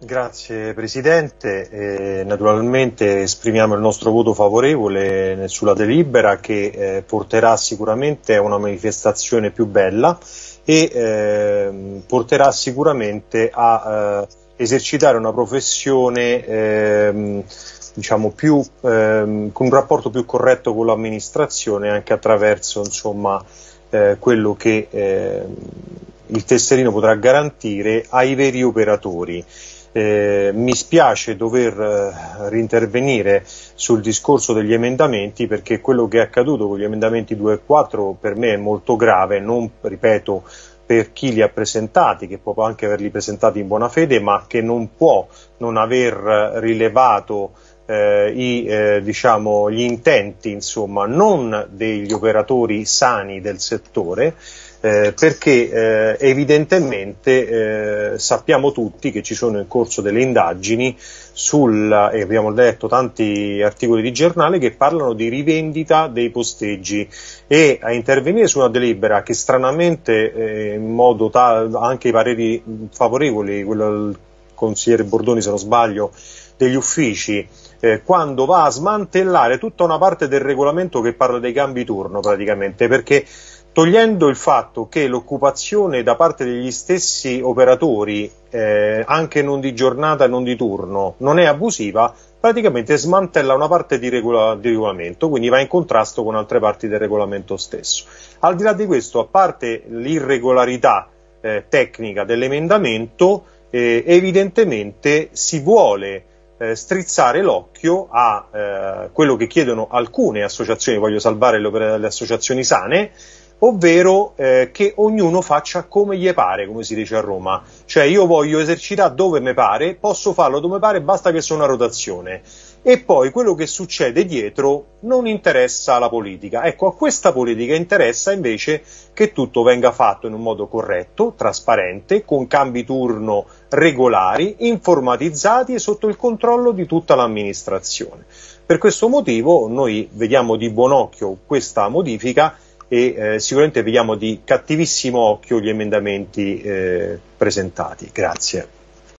Grazie Presidente, eh, naturalmente esprimiamo il nostro voto favorevole sulla delibera che eh, porterà sicuramente a una manifestazione più bella e eh, porterà sicuramente a eh, esercitare una professione ehm, diciamo più, ehm, con un rapporto più corretto con l'amministrazione anche attraverso insomma, eh, quello che ehm, il tesserino potrà garantire ai veri operatori. Eh, mi spiace dover eh, rintervenire sul discorso degli emendamenti perché quello che è accaduto con gli emendamenti 2 e 4 per me è molto grave, non ripeto per chi li ha presentati, che può anche averli presentati in buona fede, ma che non può non aver rilevato eh, i, eh, diciamo, gli intenti insomma, non degli operatori sani del settore, eh, perché eh, evidentemente eh, sappiamo tutti che ci sono in corso delle indagini sul, e abbiamo letto tanti articoli di giornale che parlano di rivendita dei posteggi e a intervenire su una delibera che stranamente eh, in modo tale anche i pareri favorevoli, quello del consigliere Bordoni se non sbaglio, degli uffici eh, quando va a smantellare tutta una parte del regolamento che parla dei cambi turno praticamente perché togliendo il fatto che l'occupazione da parte degli stessi operatori, eh, anche non di giornata e non di turno, non è abusiva, praticamente smantella una parte di, regola- di, regolamento, quindi va in contrasto con altre parti del regolamento stesso. Al di là di questo, a parte l'irregolarità eh, tecnica dell'emendamento, eh, evidentemente si vuole eh, strizzare l'occhio a eh, quello che chiedono alcune associazioni, voglio salvare le, le associazioni sane, ovvero eh, che ognuno faccia come gli pare, come si dice a Roma. Cioè io voglio esercitare dove mi pare, posso farlo dove pare, basta che sia una rotazione. E poi quello che succede dietro non interessa la politica. Ecco, a questa politica interessa invece che tutto venga fatto in un modo corretto, trasparente, con cambi turno regolari, informatizzati e sotto il controllo di tutta l'amministrazione. Per questo motivo noi vediamo di buon occhio questa modifica e eh, sicuramente vediamo di cattivissimo occhio gli emendamenti eh, presentati. Grazie.